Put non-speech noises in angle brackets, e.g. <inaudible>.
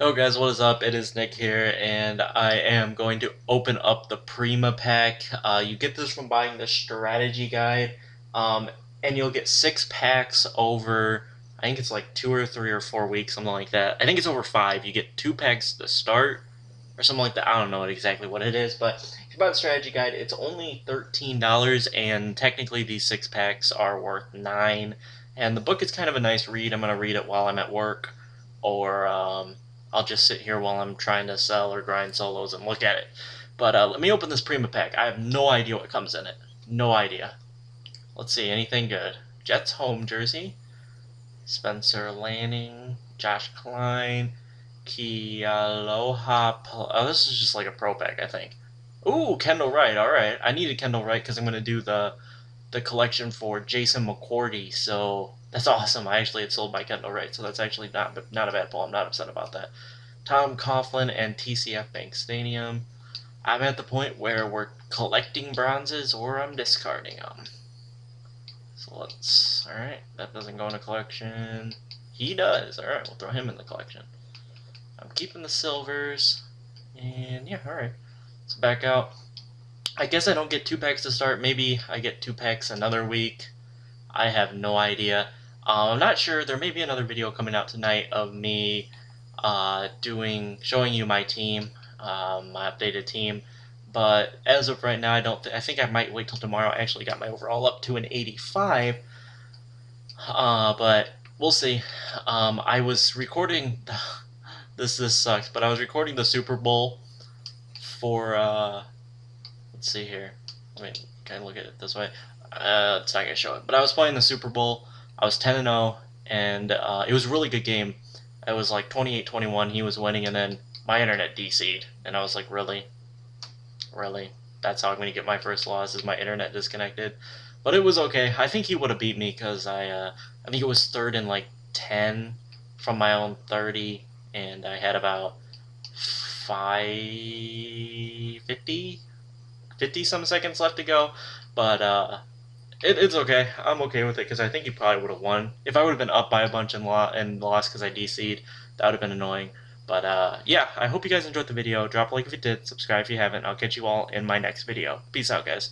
Hello guys, what is up? It is Nick here, and I am going to open up the Prima pack. Uh, you get this from buying the strategy guide, um, and you'll get six packs over, I think it's like two or three or four weeks, something like that. I think it's over five. You get two packs to start, or something like that. I don't know exactly what it is, but if you buy the strategy guide, it's only $13, and technically these six packs are worth 9 And the book is kind of a nice read. I'm going to read it while I'm at work, or... Um, I'll just sit here while I'm trying to sell or grind solos and look at it. But uh, let me open this Prima pack. I have no idea what comes in it. No idea. Let's see, anything good. Jets home jersey. Spencer Lanning. Josh Kline. Kealoha. Oh, this is just like a pro pack, I think. Ooh, Kendall Wright. All right. I needed Kendall Wright because I'm going to do the the collection for Jason McCourty. So that's awesome. I actually had sold my Kendall Wright, so that's actually not not a bad pull. I'm not upset about that. Tom Coughlin and TCF Bank Stadium. I'm at the point where we're collecting bronzes or I'm discarding them. So let's. Alright, that doesn't go in a collection. He does. Alright, we'll throw him in the collection. I'm keeping the silvers. And yeah, alright. Let's back out. I guess I don't get two packs to start. Maybe I get two packs another week. I have no idea. Uh, I'm not sure. There may be another video coming out tonight of me uh, doing showing you my team, um, my updated team. But as of right now, I don't. Th I think I might wait till tomorrow. I actually got my overall up to an 85. Uh, but we'll see. Um, I was recording. <laughs> this this sucks, but I was recording the Super Bowl for. Let's see here. Let me kind of look at it this way. Uh, it's not gonna show it, but I was playing the Super Bowl I was 10 and 0, and uh, it was a really good game. It was like 28-21. He was winning, and then my internet DC'd, and I was like, really, really. That's how I'm gonna get my first loss is my internet disconnected. But it was okay. I think he would have beat me because I uh, I think it was third and like 10 from my own 30, and I had about 5 50 50 some seconds left to go. But uh, it, it's okay. I'm okay with it because I think he probably would have won. If I would have been up by a bunch and, lo- and lost because I DC'd, that would have been annoying. But uh, yeah, I hope you guys enjoyed the video. Drop a like if you did, subscribe if you haven't. I'll catch you all in my next video. Peace out, guys.